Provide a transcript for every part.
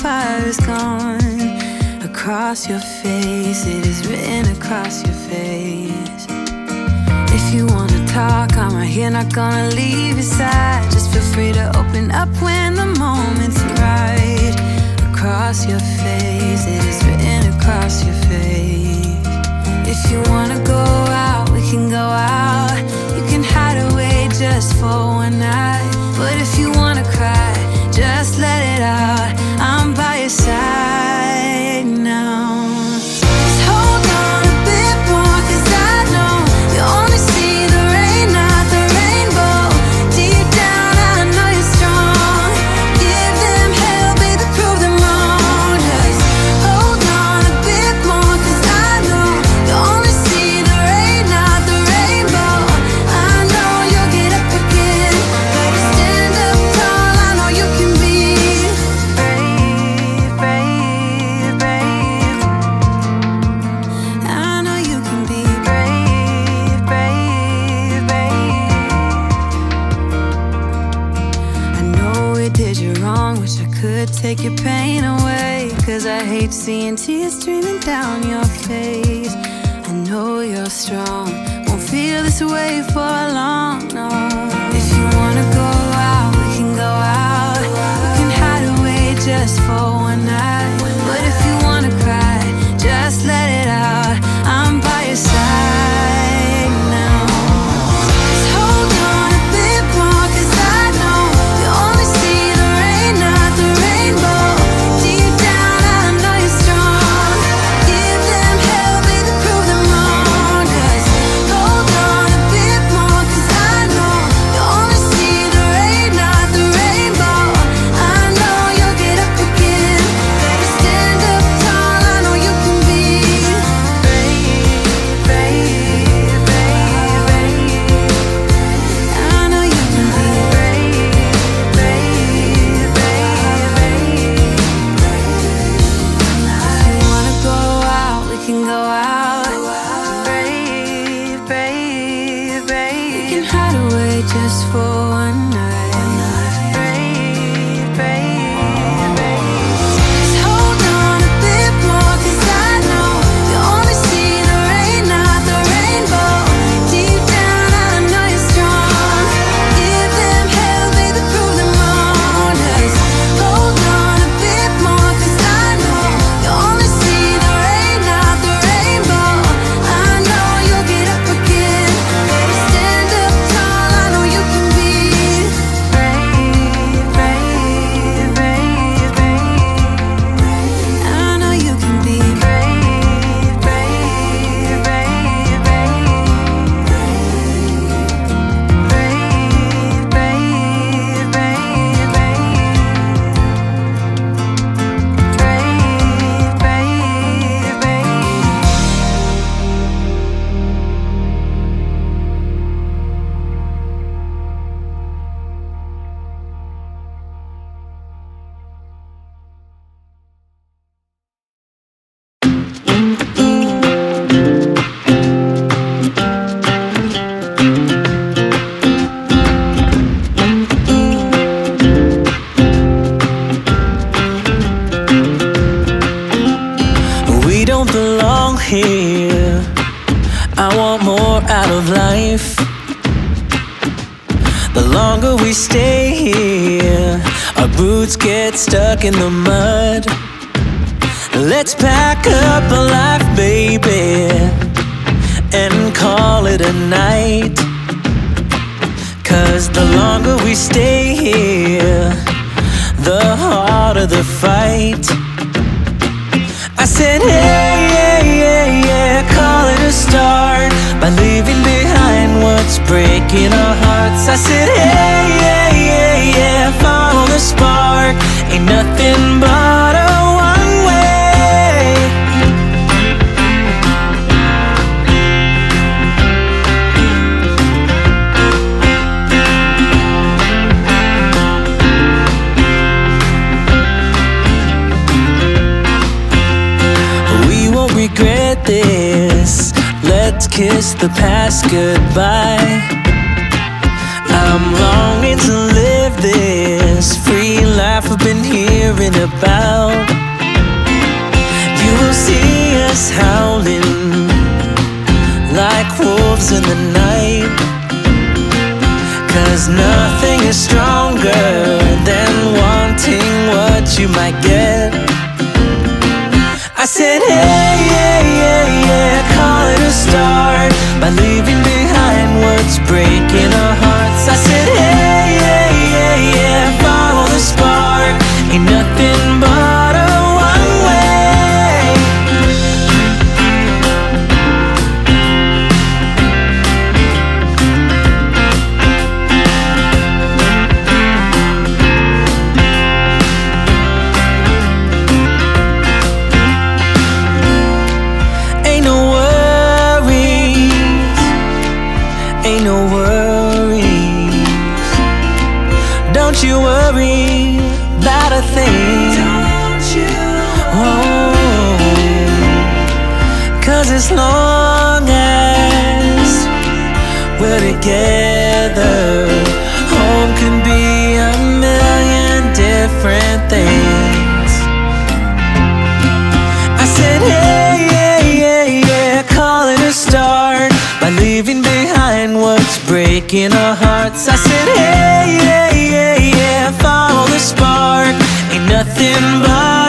Fire is gone across your face. It is written across your face. If you wanna talk, I'm right here, not gonna leave your side. Just feel free to open up when the moment's right. Across your face, it is written across your face. If you wanna go out, we can go out. You can hide away just for one night. But if you wanna cry, just let it out. stuck in the mud. Let's pack up a life, baby, and call it a night. Cause the longer we stay here, the harder the fight. I said, hey, yeah, yeah, yeah, call it a start by leaving behind what's breaking our hearts. I said, hey, yeah spark ain't nothing but a one way. We won't regret this. Let's kiss the past goodbye. I'm longing to life I've been hearing about. You will see us howling like wolves in the night. Cause nothing is stronger than wanting what you might get. I said, hey, yeah, yeah, yeah, as long as we're together, home can be a million different things. I said, hey, yeah, yeah, yeah, call it a start by leaving behind what's breaking our hearts. I said, hey, yeah, yeah, yeah, follow the spark. Ain't nothing but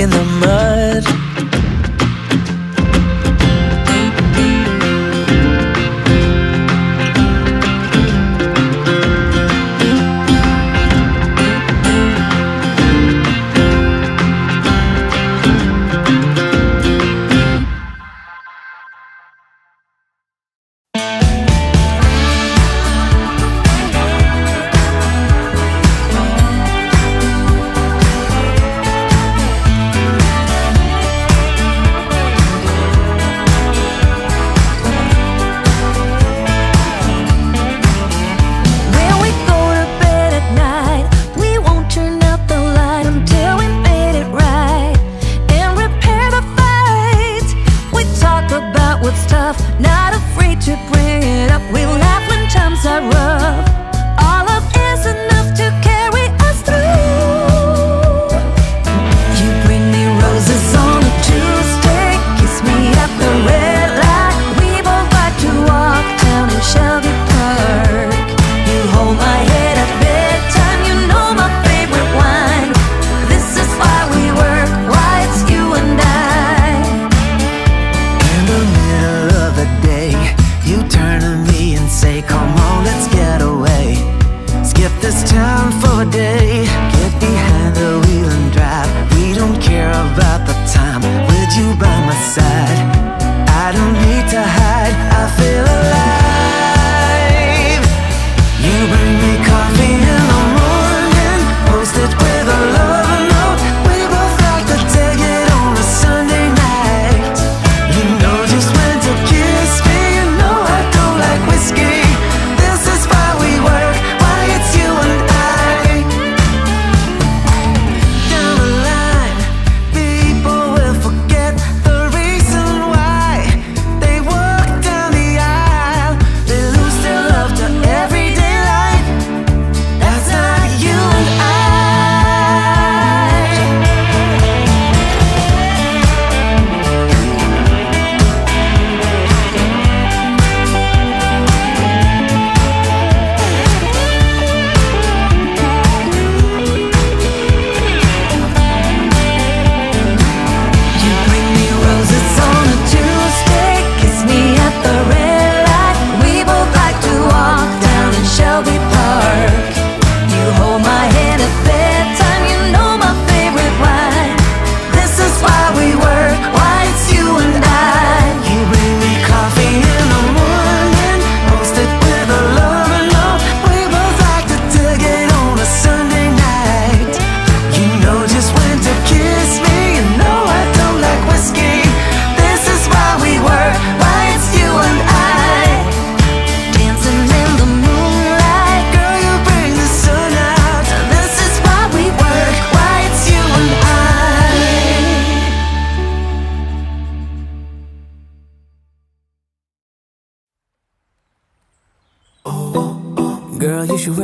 in the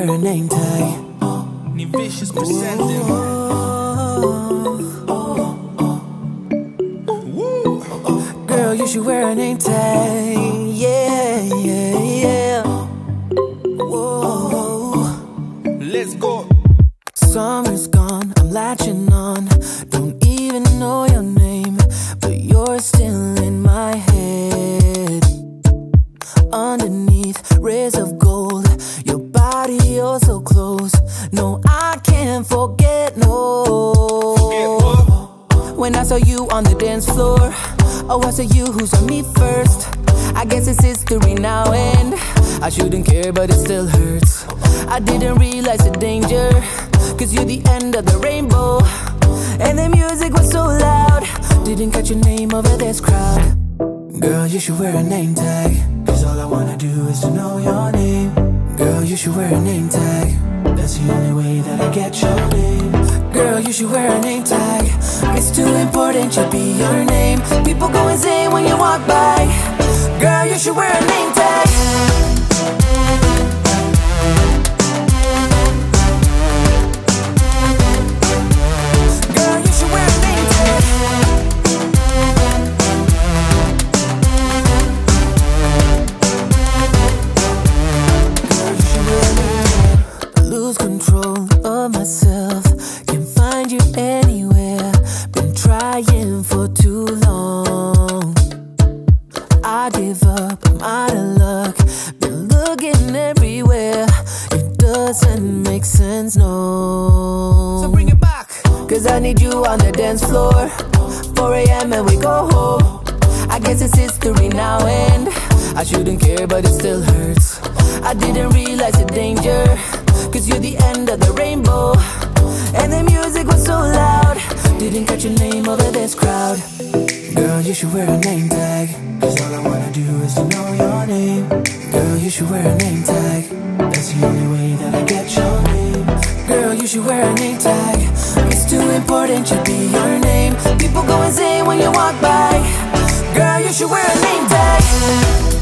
Girl, you should wear a name tag. Nivicious presenting. Girl, you should wear a name tag. Yeah, yeah, yeah. Whoa. Let's go. Summer's didn't catch your name over this crowd. Girl, you should wear a name tag, cause all I wanna do is to know your name. Girl, you should wear a name tag, that's the only way that I get your name. Girl, you should wear a name tag. It's too important to be your name. People go insane when you walk by. Girl, you should wear a name tag. Over this crowd. Girl, you should wear a name tag. Cause all I wanna do is to know your name. Girl, you should wear a name tag. That's the only way that I get your name. Girl, you should wear a name tag. It's too important to be your name. People go insane when you walk by. Girl, you should wear a name tag.